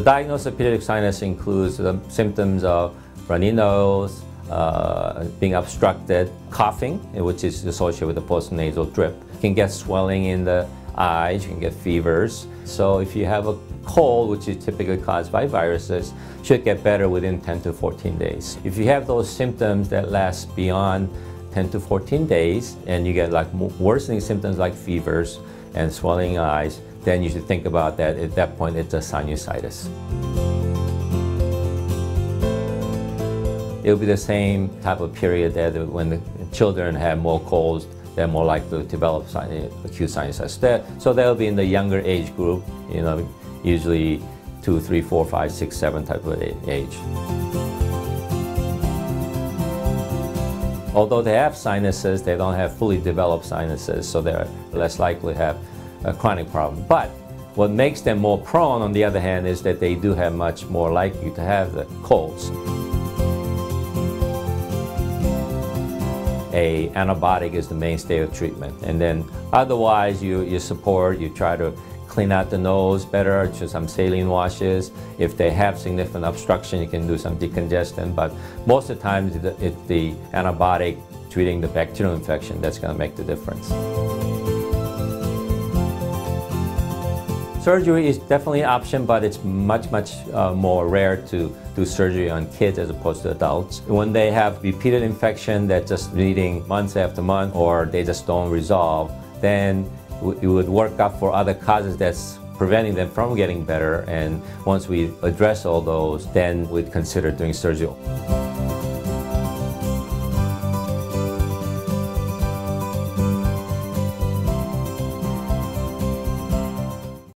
diagnosis of pediatric sinus includes the symptoms of runny nose, uh, being obstructed, coughing, which is associated with the postnasal drip. You can get swelling in the eyes, you can get fevers. So if you have a cold, which is typically caused by viruses, should get better within 10 to 14 days. If you have those symptoms that last beyond 10 to 14 days and you get like worsening symptoms like fevers and swelling eyes, then you should think about that. At that point, it's a sinusitis. It'll be the same type of period that when the children have more colds, they're more likely to develop acute sinusitis. So they'll be in the younger age group, you know, usually two, three, four, five, six, seven type of age. Although they have sinuses, they don't have fully developed sinuses, so they're less likely to have a chronic problem. But what makes them more prone, on the other hand, is that they do have much more likely to have the colds. A antibiotic is the mainstay of treatment. And then otherwise you, you support, you try to clean out the nose better, do some saline washes. If they have significant obstruction, you can do some decongestant. But most of the time, it's the antibiotic treating the bacterial infection that's going to make the difference. Surgery is definitely an option, but it's much, much uh, more rare to do surgery on kids as opposed to adults. When they have repeated infection that's just bleeding months after month or they just don't resolve, then you would work up for other causes that's preventing them from getting better. And once we address all those, then we'd consider doing surgery.